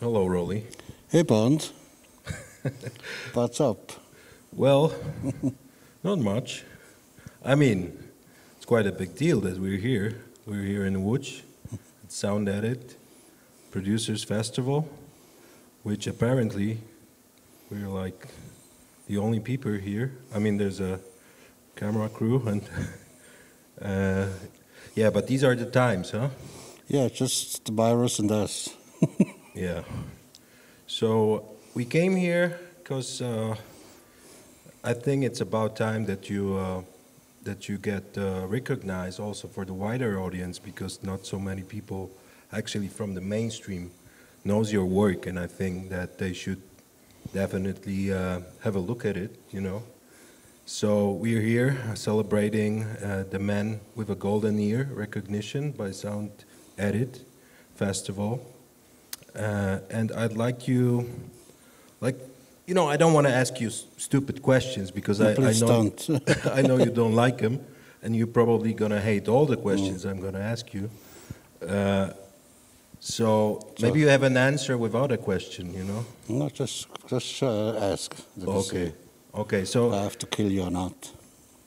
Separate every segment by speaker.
Speaker 1: Hello, Roli.
Speaker 2: Hey, Bond. What's up?
Speaker 1: Well, not much. I mean, it's quite a big deal that we're here. We're here in Łódź at Sound Edit Producers Festival, which apparently we're like the only people here. I mean, there's a camera crew and uh, yeah, but these are the times, huh?
Speaker 2: Yeah, just the virus and us.
Speaker 1: Yeah. So we came here because uh, I think it's about time that you uh, that you get uh, recognized also for the wider audience because not so many people actually from the mainstream knows your work, and I think that they should definitely uh, have a look at it. You know. So we're here celebrating uh, the Man with a Golden Ear recognition by Sound Edit Festival. Uh, and I'd like you, like, you know, I don't want to ask you stupid questions because
Speaker 2: No,
Speaker 1: I, I know
Speaker 2: don't.
Speaker 1: I know you don't like them, and you're probably gonna hate all the questions I'm gonna ask you. Uh, so maybe you have an answer without a question, you know?
Speaker 2: No, just just uh, ask. Let me see
Speaker 1: Okay, okay. So
Speaker 2: I have to kill you or not.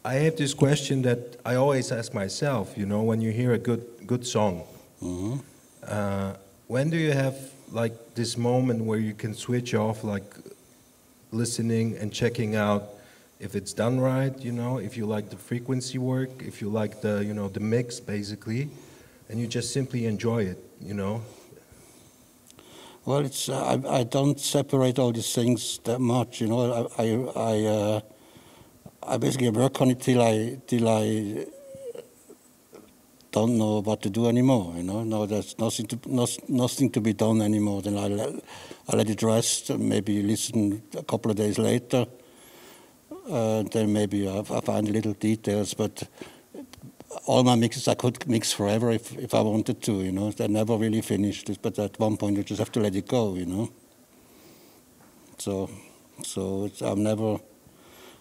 Speaker 1: I have this question that I always ask myself. You know, when you hear a good good song,
Speaker 2: hmm
Speaker 1: uh, when do you have like this moment where you can switch off, like listening and checking out if it's done right? You know, if you like the frequency work, if you like the you know the mix, basically, and you just simply enjoy it. You know.
Speaker 2: Well, it's uh, I, I don't separate all these things that much. You know, I I I, uh, I basically work on it till I till I don't know what to do anymore. You know, no, there's nothing to not, nothing to be done anymore. Then I let, I let it rest. and Maybe listen a couple of days later. Uh, then maybe I, I find little details, but all my mixes I could mix forever if, if I wanted to, you know. They're never really finished, but at one point you just have to let it go, you know. So, so it's, I've never,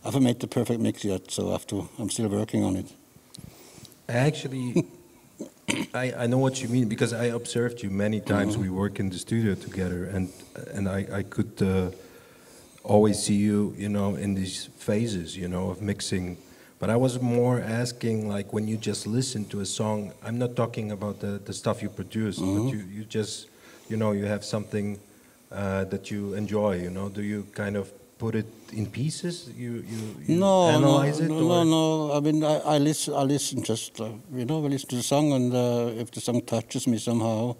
Speaker 2: I haven't made the perfect mix yet, so I have to, I'm still working on it.
Speaker 1: I actually, I, I know what you mean because I observed you many times. We work in the studio together, and and I I could uh, always see you, you know, in these phases, you know, of mixing. But I was more asking, like, when you just listen to a song. I'm not talking about the the stuff you produce, but you you just, you know, you have something uh, that you enjoy. You know, do you kind of put it in pieces? You you, you
Speaker 2: no,
Speaker 1: analyze
Speaker 2: no,
Speaker 1: it?
Speaker 2: no,
Speaker 1: or?
Speaker 2: no, no. I mean, I, I listen, I listen just, uh, you know, I listen to the song, and uh, if the song touches me somehow,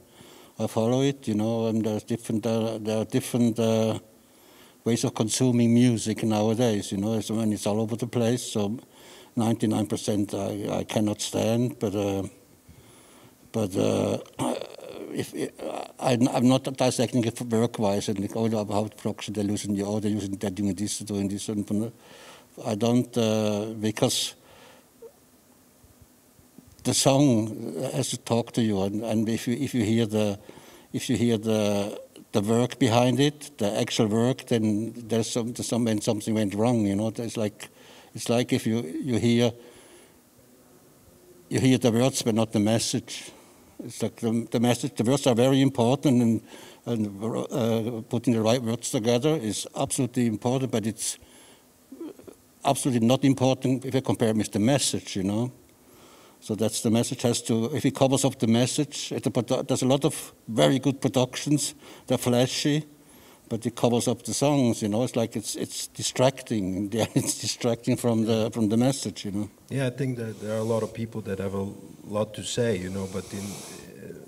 Speaker 2: I follow it. You know, and there's different, uh, there are different uh, ways of consuming music nowadays. You know, so when it's all over the place, so 99% I, I cannot stand, but. Uh, but uh, if I, I'm not dissecting it work-wise and like, oh, how production they're using, oh, they're using, they're doing this, doing this, and I don't uh, because the song has to talk to you, and, and if you if you hear the if you hear the the work behind it, the actual work, then there's some there's some when something went wrong. You know, it's like it's like if you you hear you hear the words but not the message. It's like the, the message, the words are very important, and, and uh, putting the right words together is absolutely important, but it's absolutely not important if you compare it with the message, you know. So that's the message has to, if it covers up the message, it, there's a lot of very good productions, they're flashy, but it covers up the songs, you know. It's like it's it's distracting. It's distracting from the from the message, you know.
Speaker 1: Yeah, I think that there are a lot of people that have a lot to say, you know, but in,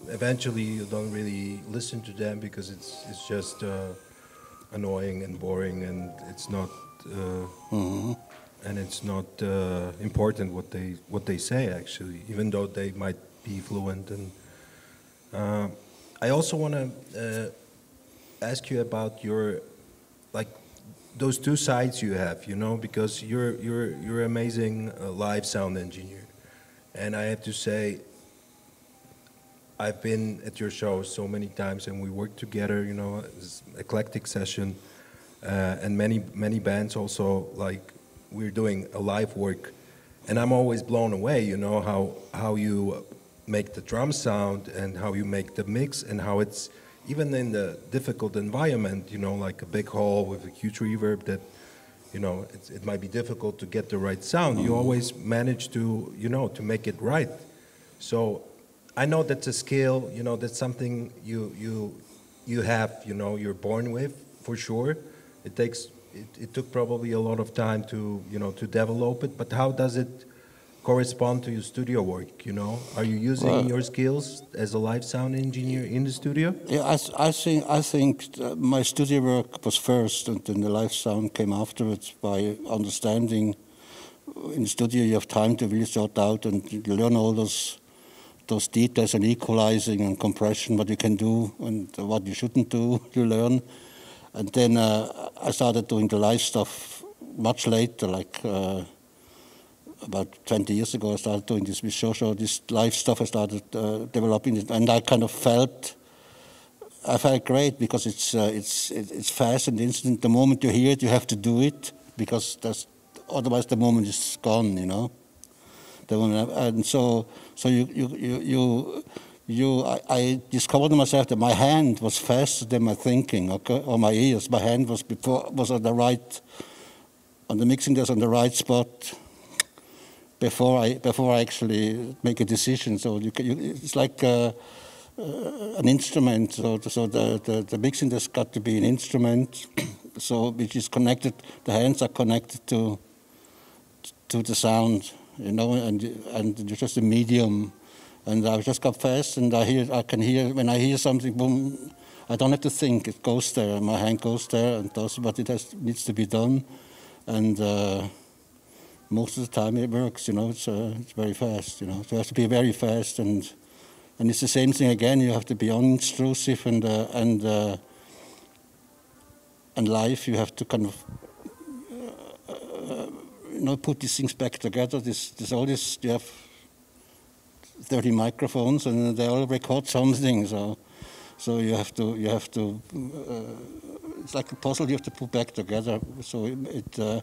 Speaker 1: eventually you don't really listen to them because it's it's just uh, annoying and boring, and it's not uh,
Speaker 2: Mhm.
Speaker 1: and it's not uh, important what they what they say actually, even though they might be fluent. And uh, I also want to uh, ask you about your like those two sides you have, you know, because you're you're you're amazing uh, live sound engineer, and I have to say, I've been at your show so many times, and we work together, you know, eclectic session, uh, and many many bands also like we're doing a live work, and I'm always blown away, you know, how how you make the drum sound and how you make the mix and how it's even in the difficult environment, you know, like a big hall with a huge reverb that, you know, it's, it might be difficult to get the right sound. You always manage to, you know, to make it right. So I know that's a skill, you know, that's something you you you have, you know, you're born with for sure. It takes it, it took probably a lot of time to, you know, to develop it. But how does it correspond to your studio work? You know, are you using
Speaker 2: Well-
Speaker 1: your skills as a live sound engineer in the studio?
Speaker 2: Yeah, I, I think I think uh, my studio work was first, and then the live sound came afterwards by understanding. In the studio, you have time to really sort out and learn all those those details and equalizing and compression, what you can do and what you shouldn't do. You learn, and then uh, I started doing the live stuff much later, like. Uh, about 20 years ago, I started doing this with Jojo, this live stuff. I started uh, developing it, and I kind of felt, I felt great because it's uh, it's it's fast and instant. The moment you hear it, you have to do it because that's otherwise the moment is gone. You know, and so so you you you. you you, I, I discovered myself that my hand was faster than my thinking, okay, or my ears. My hand was before was on the right, on the mixing desk on the right spot, before I before I actually make a decision. So you, you it's like uh, uh, an instrument. So so the, the the mixing desk got to be an instrument, so which is connected. The hands are connected to to the sound, you know, and and just a medium. And I just got fast, and I hear I can hear when I hear something, boom. I don't have to think; it goes there. My hand goes there and does what it has, needs to be done, and. Uh, most of the time it works. You know, it's uh, it's very fast. You know, so you have to be very fast, and and it's the same thing again. You have to be unintrusive and uh, and uh, and live. You have to kind of. Uh, know, put these things back together. This, this all this. You have thirty microphones, and they all record something. So, so you have to, you have to. Uh, it's like a puzzle you have to put back together. So it, it uh,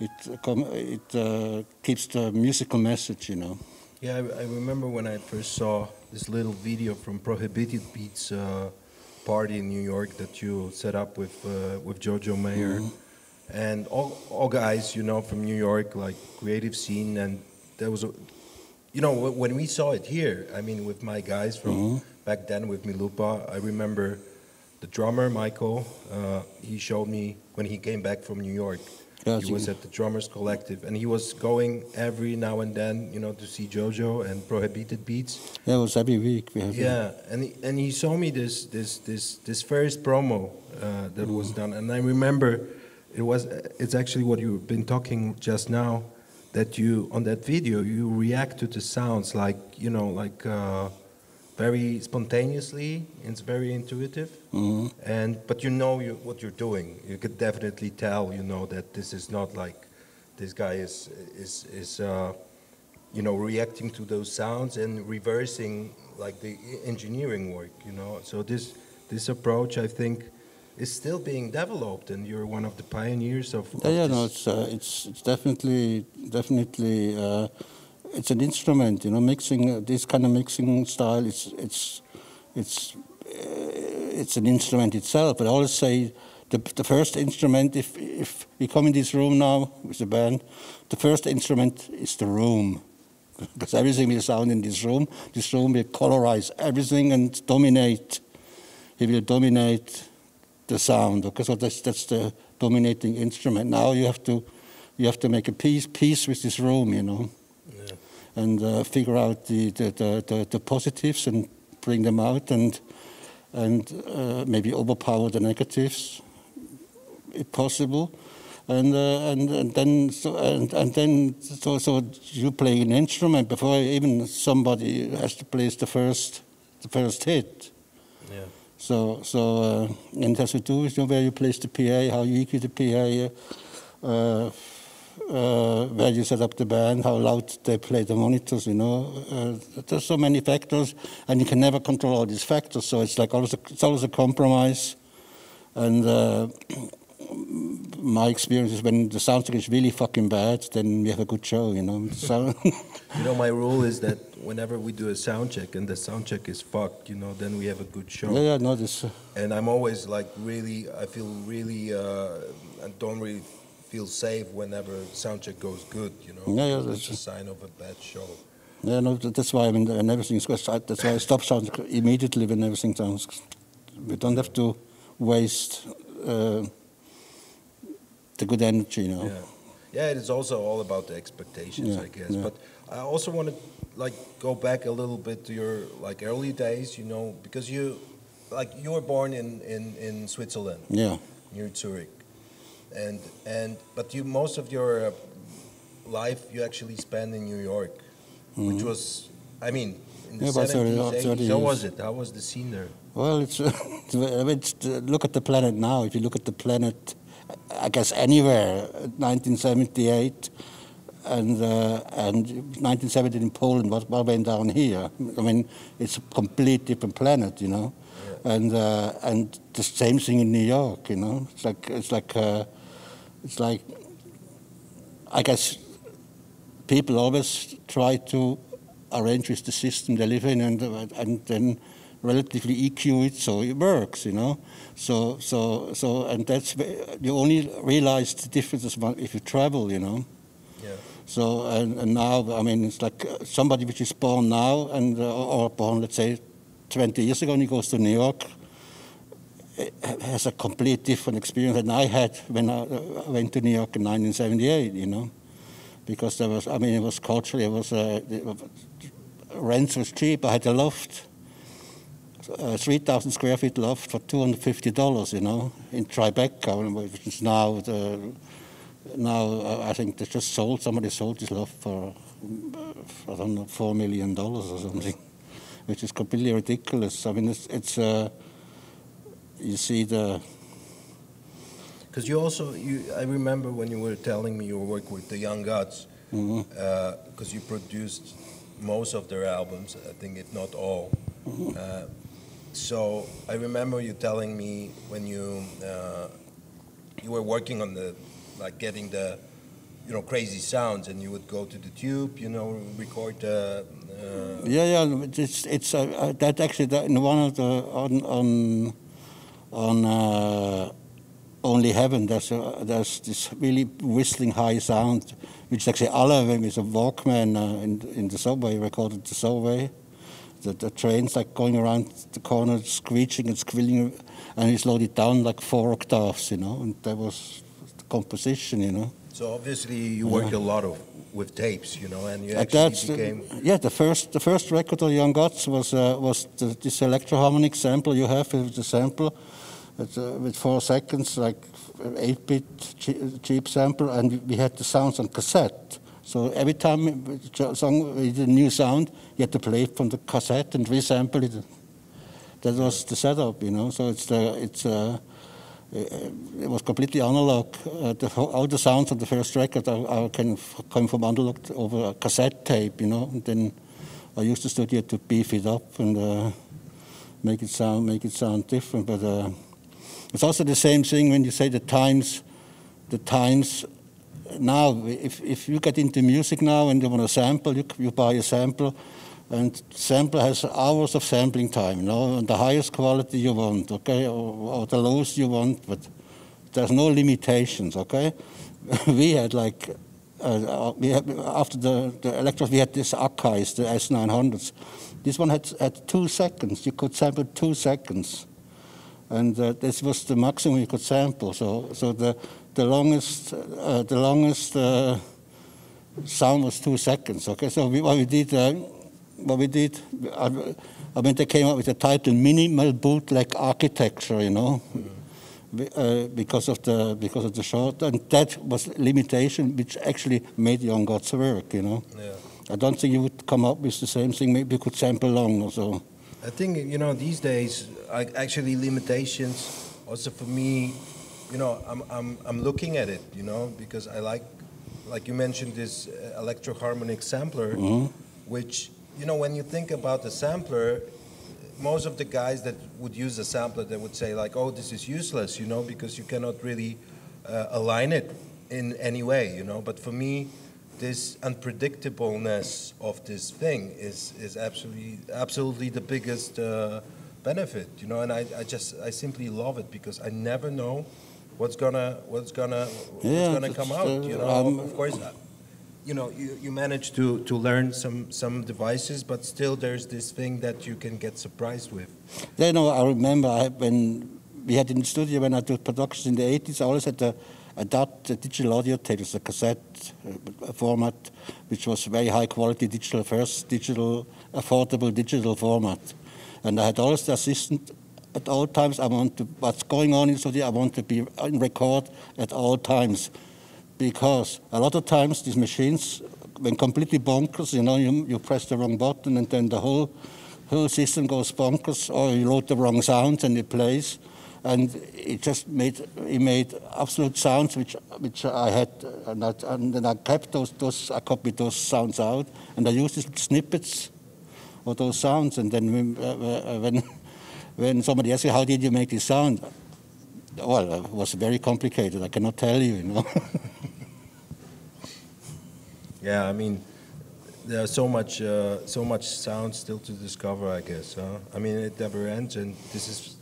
Speaker 2: it com- it uh, keeps the musical message, you know.
Speaker 1: Yeah, I, I remember when I first saw this little video from Prohibited Beats uh, party in New York that you set up with uh, with Jojo Mayer, and all all guys you know from New York, like creative scene, and there was a, you know, when we saw it here, I mean, with my guys from back then with Milupa, I remember the drummer Michael. Uh, he showed me when he came back from New York.
Speaker 2: Yes,
Speaker 1: he was at the Drummers Collective, and he was going every now and then, you know, to see JoJo and Prohibited Beats.
Speaker 2: Yeah, it was every week we have.
Speaker 1: Yeah, and he, and he saw me this this this this first promo uh, that was done, and I remember it was it's actually what you've been talking just now, that you on that video you react to the sounds like you know like uh, very spontaneously. It's very intuitive,
Speaker 2: Mhm.
Speaker 1: and but you know you, what you're doing. You could definitely tell, you know, that this is not like this guy is is is. Uh, you know, reacting to those sounds and reversing like the engineering work, you know. So this this approach, I think, is still being developed, and you're one of the pioneers of. of
Speaker 2: Yeah, yeah, no, it's uh, it's it's definitely definitely uh, it's an instrument, you know, mixing uh, this kind of mixing style. It's it's it's uh, it's an instrument itself. But I always say the the first instrument, if if we come in this room now with the band, the first instrument is the room. Because everything will sound in this room. This room will colorize everything and dominate. He will dominate the sound. Okay, so that's that's the dominating instrument. Now you have to you have to make a peace peace with this room, you know,
Speaker 1: Yeah.
Speaker 2: and uh, figure out the the, the, the the positives and bring them out and and uh, maybe overpower the negatives, if possible. And, uh, and and then so and, and then so so you play an instrument before even somebody has to place the first the first hit.
Speaker 1: Yeah.
Speaker 2: So, so uh, and it has to do with you know, where you place the PA, how you EQ the PA, uh, uh, where you set up the band, how loud they play the monitors. You know, uh, there's so many factors, and you can never control all these factors. So it's like always a, it's always a compromise, and uh, my experience is when the sound check is really fucking bad, then we have a good show, you know. So
Speaker 1: You know, my rule is that whenever we do a sound check and the sound check is fucked, you know, then we have a good show.
Speaker 2: yeah, yeah, no, this. Uh,
Speaker 1: And I'm always like really, I feel really, uh, I don't really feel safe whenever sound check goes good, you know.
Speaker 2: Yeah, yeah,
Speaker 1: That's a sign of a bad show.
Speaker 2: Yeah, no, that's why I mean, when everything's good. that's why I stop sound immediately when everything sounds. We don't have to waste uh, the good energy, you know.
Speaker 1: Yeah. Yeah, it is also all about the expectations,
Speaker 2: Yeah,
Speaker 1: I guess.
Speaker 2: yeah.
Speaker 1: But I also want to like go back a little bit to your like early days, you know, because you like you were born in in in Switzerland,
Speaker 2: Yeah,
Speaker 1: near Zurich, and and but you most of your uh, life you actually spent in New York, which was, I mean, in the
Speaker 2: Mm-hmm. Yeah, about 30
Speaker 1: 70s,
Speaker 2: 30
Speaker 1: 80s. How was it? How was the scene there?
Speaker 2: Well, it's, it's, it's look at the planet now. If you look at the planet, I guess anywhere, 1978 and uh, and 1970 in Poland, what, what went down here? I mean, it's a complete different planet, you know. And uh, and the same thing in New York, you know. It's like it's like uh, it's like I guess people always try to arrange with the system they live in and, and then relatively EQ it so it works, you know. So, so, so, and that's, where you only realize the differences if you travel, you know.
Speaker 1: Yeah.
Speaker 2: So, and, and now, I mean, it's like uh, somebody which is born now and, uh, or born, let's say, 20 years ago and he goes to New York, eh, has a complete different experience than I had when I uh, went to New York in 1978, you know because there was, I mean, it was culturally, it was, uh, rent was cheap. I had a loft, a 3,000 square feet loft for $250, you know, in Tribeca, which is now, the, now uh, I think they just sold, somebody sold this loft for, uh, I don't know, $4 million or something, which is completely ridiculous. I mean, it's, it's uh, you see the,
Speaker 1: Because you also, you, I remember when you were telling me you were working with the Young Gods, because you produced most of their albums, I think if not all. Uh, so I remember you telling me when you uh, you were working on the like getting the you know crazy sounds, and you would go to the tube, you know, record the. Uh,
Speaker 2: Yeah, yeah. It's it's uh, uh, that actually that in one of the on on on uh, only heaven. There's a, there's this really whistling high sound, which actually alle when with a Walkman uh, in in the subway recorded the subway. The, the trains like going around the corner, screeching and squealing, and he slowed it down like four octaves, you know. And that was the composition, you know.
Speaker 1: so obviously you worked a lot of with tapes, you know, and you
Speaker 2: Uh,
Speaker 1: actually became.
Speaker 2: yeah, the first the first record of Young Gods was uh, was the, this Electro-Harmonix sample you have with the sample, it's, uh, with four seconds, like eight bit cheap sample, and we had the sounds on cassette. So every time song with a new sound, you had to play it from the cassette and resample it. That was the setup, you know. So it's the it's. Uh, it was completely analog. Uh, the, all the sounds of the first record are, are kind of come from analog over a cassette tape, you know. And then I used the studio to beef it up and uh, make it sound make it sound different. But uh, it's also the same thing when you say the times, the times. Now, if if you get into music now and you want a sample, you, you buy a sample. And sample has hours of sampling time, you know, and the highest quality you want, okay, or, or the lowest you want, but there's no limitations, okay? we had like, uh, we had, after the, the electros, we had this Akais, the S900s. This one had, had two seconds. You could sample two seconds. And uh, this was the maximum you could sample. So, so the, the longest, uh, the longest uh, sound was two seconds, okay? So we, what we did, uh, what we did, I, I mean, they came up with the title "Minimal Bootleg Architecture," you know, uh, because of the because of the short, and that was limitation which actually made Young Gods work, you know.
Speaker 1: Yeah.
Speaker 2: I don't think you would come up with the same thing. Maybe you could sample long or so.
Speaker 1: I think you know these days, I, actually limitations. Also for me, you know, I'm I'm I'm looking at it, you know, because I like, like you mentioned, this Electro-Harmonix sampler, which you know when you think about the sampler, most of the guys that would use a sampler, they would say like, oh, this is useless, you know, because you cannot really uh, align it in any way, you know. But for me, this unpredictableness of this thing is is absolutely absolutely the biggest uh, benefit, you know. And I, I just I simply love it because I never know what's gonna what's gonna what's
Speaker 2: Yeah,
Speaker 1: gonna come out.
Speaker 2: uh,
Speaker 1: You know,
Speaker 2: um,
Speaker 1: of course. uh, You know, you, you manage to, to learn some, some devices, but still there's this thing that you can get surprised with.
Speaker 2: Then uh, I remember I, when we had in the studio when I did productions in the 80s, I always had a, a DAT, a digital audio tape, a cassette uh, format, which was very high quality digital, first digital, affordable digital format. And I had always the assistant at all times. I want to, what's going on in studio, I want to be on record at all times. Because a lot of times these machines, when completely bonkers, you know, you, you press the wrong button and then the whole whole system goes bonkers, or you load the wrong sounds and it plays, and it just made it made absolute sounds which which I had, and, I, and then I kept those those I copied those sounds out, and I used snippets of those sounds, and then when uh, when, when somebody asks you how did you make this sound, well, it was very complicated. I cannot tell you, you know.
Speaker 1: Yeah, I mean, there's so much, uh, so much sound still to discover, I guess. Huh? I mean, it never ends, and this is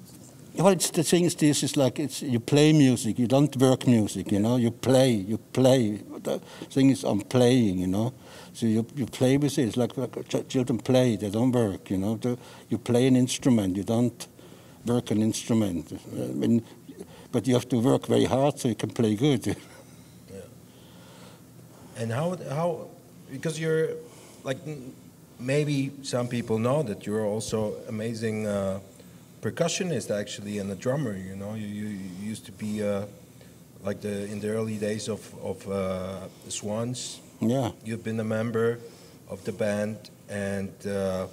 Speaker 2: Well, it's, the thing is, this is like it's you play music. You don't work music. You know, you play. You play. The thing is, I'm playing. You know, so you you play with it. It's like, like children play. They don't work. You know, The- you play an instrument. You don't work an instrument. I mean, but you have to work very hard so you can play good. yeah.
Speaker 1: And how how because you're like maybe some people know that you're also amazing uh, percussionist actually and a drummer. You know, you, you, you used to be uh, like the in the early days of of uh, the Swans.
Speaker 2: yeah.
Speaker 1: You've been a member of the band, and uh,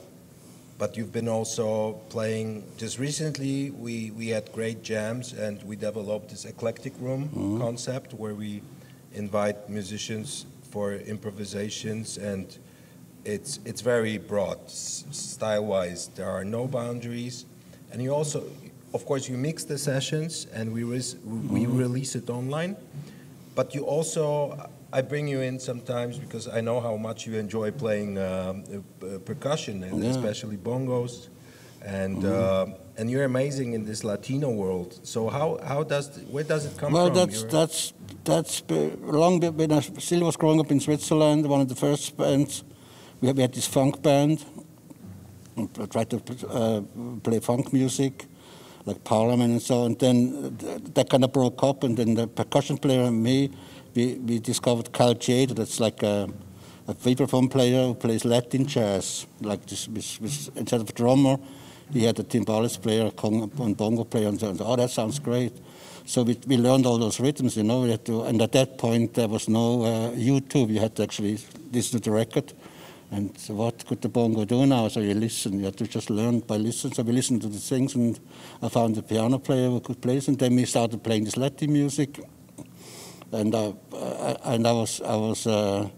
Speaker 1: but you've been also playing. Just recently, we we had great jams, and we developed this eclectic room concept where we invite musicians for improvisations, and it's it's very broad s- style-wise. There are no boundaries, and you also, of course, you mix the sessions, and we we release it online. But you also, I bring you in sometimes because I know how much you enjoy playing um, uh, percussion, and
Speaker 2: Yeah.
Speaker 1: especially bongos, and uh, and you're amazing in this Latino world. So how how does where does it come
Speaker 2: Well,
Speaker 1: from?
Speaker 2: that's
Speaker 1: You're-
Speaker 2: that's that's be- long when I still was growing up in Switzerland. One of the first bands we had, we had this funk band. Tried to uh, play funk music, like Parliament and so. And then that kind of broke up. And then the percussion player and me, we, we discovered Cal Tjader. That's like a, a vibraphone player who plays Latin jazz, like this. With, instead of a drummer, he had a timbales player, cong- and bongo player, and so. on. oh, that sounds great. So we, we learned all those rhythms, you know. We had to, and at that point, there was no uh, YouTube. You had to actually listen to the record. And what could the bongo do now? So you listen. You have to just learn by listening. So we listened to the things, and I found a piano player who could play. And then we started playing this Latin music. And I, I and I was I was uh,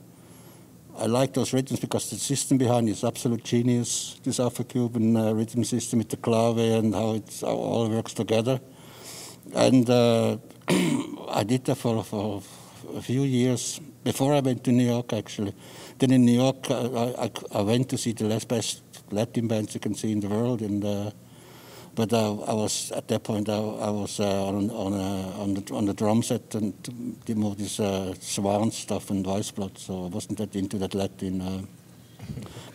Speaker 2: I like those rhythms because the system behind is absolute genius. This Afro-Cuban uh, rhythm system with the clave and how it all works together. And uh, I did that for, for a few years before I went to New York, actually. Then in New York, I, I, I went to see the last best Latin bands you can see in the world. And uh, but uh, I was at that point I, I was uh, on on, uh, on the on the drum set and did more this uh, Swan stuff and Wiseblood, so I wasn't that into that Latin. Uh,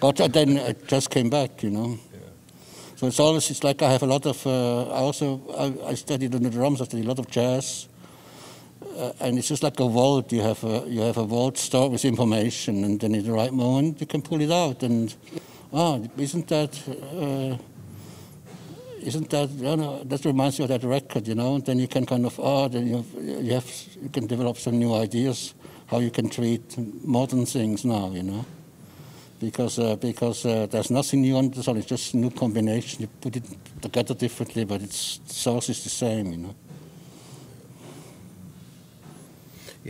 Speaker 2: but then I just came back, you know. So it's always it's like I have a lot of. Uh, I also I, I studied on the drums. I studied a lot of jazz, uh, and it's just like a vault. You have a you have a vault stored with information, and then at the right moment you can pull it out. And oh, isn't that? Uh, isn't that you know, that reminds you of that record, you know? And then you can kind of oh, then you have, you have you can develop some new ideas how you can treat modern things now, you know because uh, because uh, there's nothing new under the sun. It's just new combination. You put it together differently, but its source is the same. You know.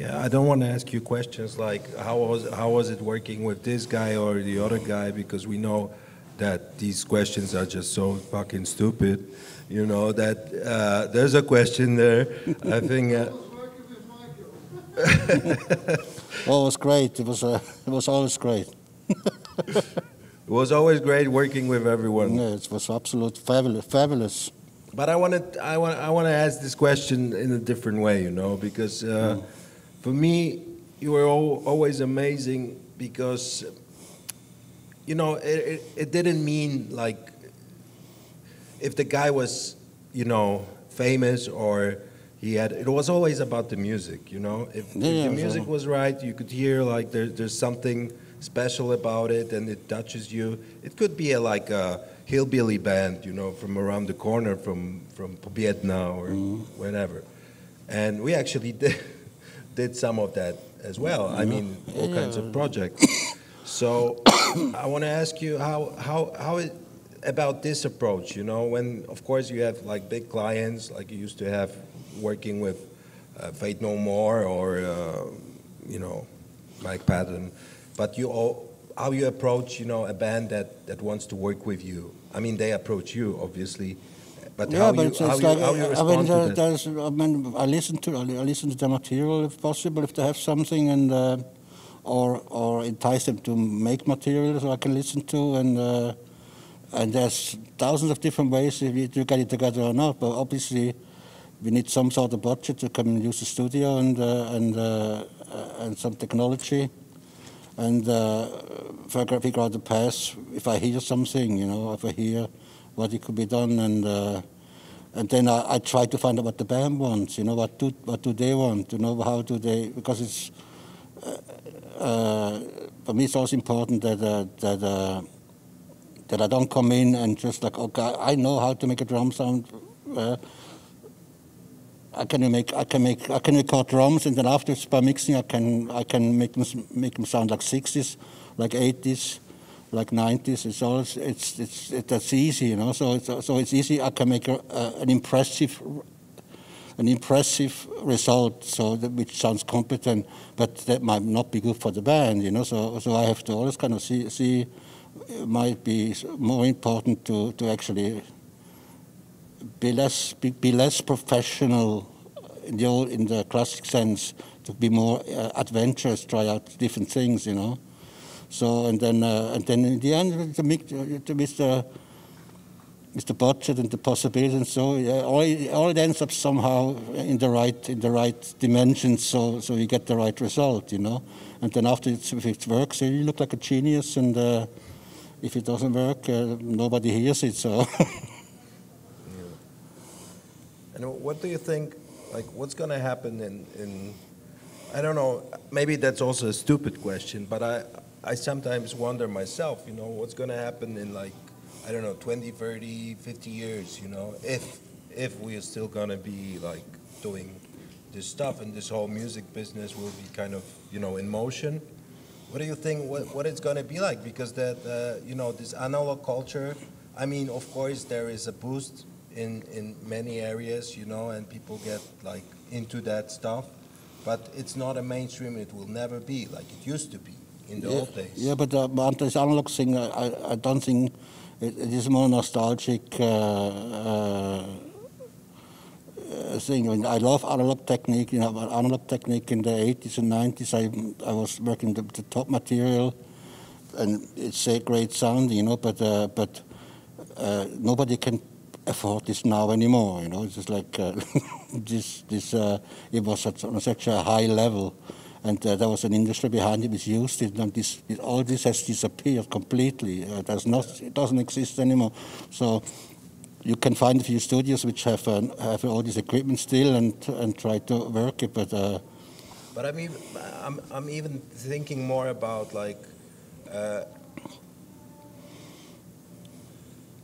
Speaker 1: Yeah, I don't want to ask you questions like how was how was it working with this guy or the other guy because we know that these questions are just so fucking stupid. You know that uh, there's a question there. I think. Uh,
Speaker 2: oh, it was great. It was, uh, it was always great.
Speaker 1: it was always great working with everyone.
Speaker 2: Yeah, it was absolute fabulous. fabulous.
Speaker 1: But I want to I want I want to ask this question in a different way, you know, because uh, mm. For me you were always amazing because you know it, it, it didn't mean like if the guy was you know famous or he had it was always about the music you know if, yeah, if the music was right you could hear like there, there's something special about it and it touches you it could be a, like a hillbilly band, you know, from around the corner from from Pobiedna or mm. whatever. And we actually did did some of that as well. I mean, all kinds of projects. so I want to ask you how how how it, about this approach. You know, when of course you have like big clients, like you used to have working with uh, Faith No More or uh, you know Mike Patton, but you all how you approach, you know, a band that, that wants to work with you. I mean, they approach you, obviously, but
Speaker 2: yeah,
Speaker 1: how
Speaker 2: but
Speaker 1: you,
Speaker 2: it's,
Speaker 1: how
Speaker 2: it's
Speaker 1: you,
Speaker 2: like,
Speaker 1: how you
Speaker 2: I mean, there,
Speaker 1: that?
Speaker 2: I mean, I listen to I listen to the material if possible, if they have something, and uh, or or entice them to make material, so I can listen to, and uh, and there's thousands of different ways if you, to get it together or not. But obviously, we need some sort of budget to come and use the studio and uh, and uh, and some technology and uh, figure out the path. If I hear something, you know, if I hear what it could be done, and uh, and then I, I, try to find out what the band wants. You know, what do what do they want? You know, how do they? Because it's uh, uh for me, it's also important that uh, that uh, that I don't come in and just like, okay, I know how to make a drum sound. I can make I can make I can record drums and then afterwards by mixing I can I can make them make them sound like 60s, like 80s, like 90s. It's all it's it's it, that's easy, you know. So it's so it's easy. I can make a, an impressive an impressive result, so that, which sounds competent, but that might not be good for the band, you know. So so I have to always kind of see see. It might be more important to to actually be less be, be less professional in the old, in the classic sense to be more uh, adventurous try out different things you know so and then uh, and then in the end the mix with the with the budget and the possibilities and so yeah, all, all it ends up somehow in the right in the right dimensions so so you get the right result you know? And then after it's, if it works you look like a genius and uh, if it doesn't work uh, nobody hears it so.
Speaker 1: And what do you think, like, what's going to happen in, in, I don't know, maybe that's also a stupid question, but I, I sometimes wonder myself, you know, what's going to happen in, like, I don't know, 20, 30, 50 years, you know, if, if we are still going to be, like, doing this stuff and this whole music business will be kind of, you know, in motion. What do you think, what, what it's going to be like? Because that, uh, you know, this analog culture, I mean, of course, there is a boost in in many areas, you know, and people get like into that stuff. But it's not a mainstream. It will never be like it used to be in the
Speaker 2: yeah,
Speaker 1: old days.
Speaker 2: Yeah, but uh, but this analog thing, I, I don't think it, it is more nostalgic. Uh, uh, thing. I, mean, I love analog technique. You know, but analog technique in the 80s and 90s. I I was working the, the top material, and it's a great sound. You know, but uh, but uh, nobody can afford this now anymore. You know, it's just like uh, this. This uh, it was at, on such a high level, and uh, there was an industry behind it which used it, and this, it, all this has disappeared completely. Uh, there's not. It doesn't exist anymore. So. You can find a few studios which have uh, have all this equipment still and and try to work it, but uh,
Speaker 1: but I mean, I'm I'm even thinking more about like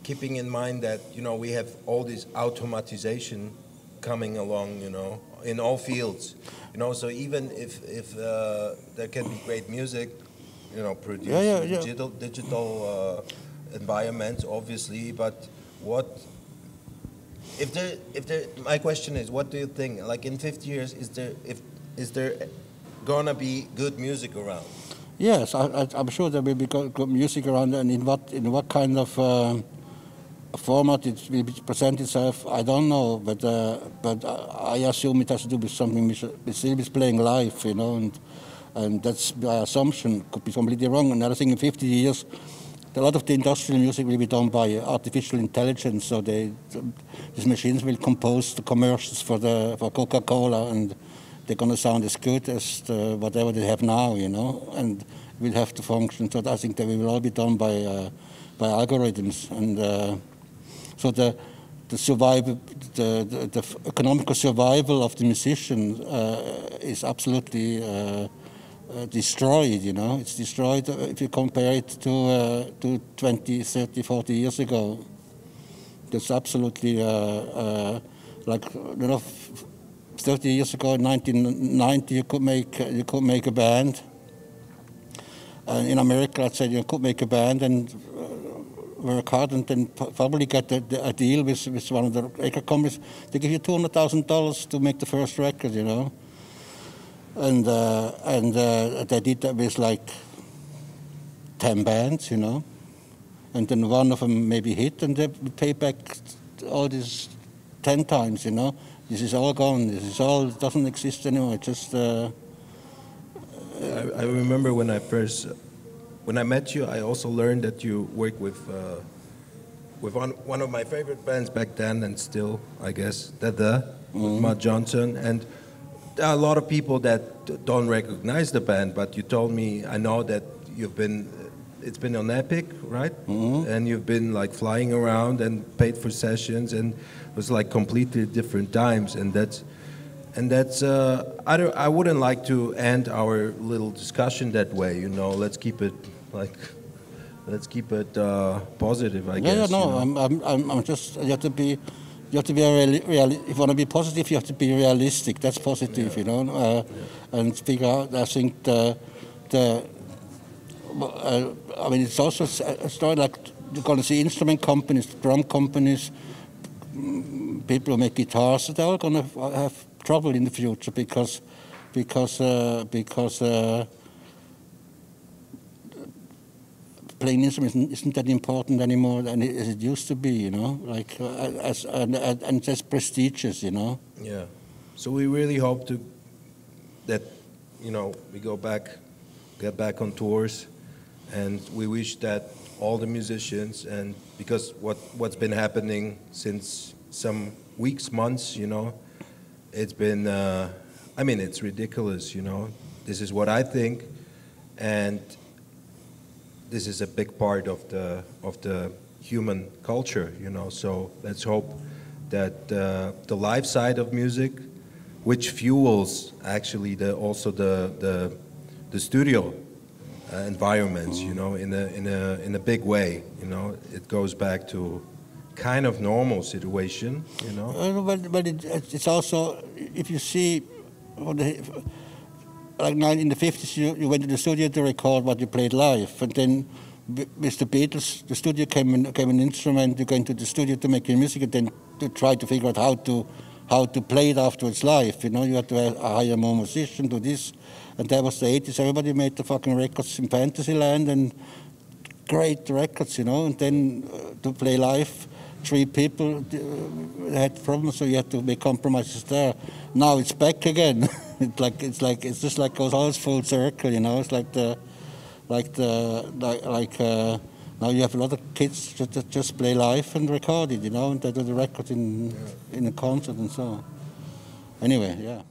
Speaker 1: keeping in mind that you know we have all this automatization coming along, you know, in all fields, you know. So even if if uh, there can be great music, you know, produced yeah, yeah, yeah. digital digital uh, environments, obviously, but what if there if there my question is what do you think like in 50 years is there if is there gonna be good music around
Speaker 2: yes I, am sure there will be good, music around and in what in what kind of um, format it will present itself, I don't know, but uh, but I assume it has to do with something with Silvis playing live, you know, and and that's my assumption. Could be completely wrong. Another thing, in 50 years, a lot of the industrial music will be done by artificial intelligence. So they, these machines will compose the commercials for the for Coca-Cola, and they're going to sound as good as the, whatever they have now, you know, and will have to function. So I think they will all be done by uh, by algorithms, and uh, so the the survival, the, the, the, economical survival of the musician uh, is absolutely uh, uh, destroyed, you know. It's destroyed if you compare it to, uh, to 20, 30, 40 years ago. That's absolutely uh, uh, like, you know, 30 years ago, in 1990, you could make, you could make a band. And in America, I said you could make a band and work hard and then probably get a, a, deal with, with one of the record companies. They give you $200,000 to make the first record, you know and uh, and uh, they did that with like ten bands, you know, and then one of them maybe hit, and they pay back all this ten times, you know. This is all gone. This is all doesn't exist anymore. It just. Uh,
Speaker 1: I, I, remember when I first, when I met you, I also learned that you work with. Uh, with one, one of my favorite bands back then and still, I guess, that the mm -hmm. Matt Johnson. And there are a lot of people that don't recognize the band, but you told me, I know that you've been, it's been on Epic, right?
Speaker 2: Mm-hmm.
Speaker 1: And you've been like flying around and paid for sessions, and it was like completely different times, and that's, and that's, uh, I, don't, I wouldn't like to end our little discussion that way, you know, let's keep it like, let's keep it uh, positive, I
Speaker 2: yeah,
Speaker 1: guess.
Speaker 2: Yeah, no,
Speaker 1: you know?
Speaker 2: I'm, I'm, I'm just, you have to be, you have to be real, real, if you want to be positive, you have to be realistic. That's positive, yeah. you know, uh, yeah. and figure out. I think the the. Uh, I mean, it's also a story like you're going to see instrument companies, drum companies, people who make guitars. They're all going to have trouble in the future because because uh, because uh, playing instruments isn't that important anymore than it, as it used to be, you know, like uh, as and, and just prestigious, you know.
Speaker 1: Yeah. So we really hope to that you know we go back, get back on tours, and we wish that all the musicians and because what what's been happening since some weeks, months, you know, it's been. Uh, I mean, it's ridiculous, you know. This is what I think, and this is a big part of the of the human culture, you know. So let's hope that uh, the live side of music, which fuels actually the also the the, the studio uh, environments, you know, in a in a in a big way, you know, it goes back to kind of normal situation, you know.
Speaker 2: Uh, but but it, it's also if you see. The, like in the 50s, you, you went to the studio to record what you played live, and then with the Beatles, the studio came in, came an instrument. You go into the studio to make your music, and then to try to figure out how to how to play it afterwards live. You know, you had to hire more musicians, do this, and that was the 80s. Everybody made the fucking records in Fantasyland and great records, you know, and then uh, to play live three people uh, had problems, so you had to make compromises there. Now it's back again. it's like it's like it's just like goes always full circle, you know. It's like the like the like, like uh, now you have a lot of kids that just play live and record it, you know, and they do the record in in a concert and so. On. Anyway, yeah.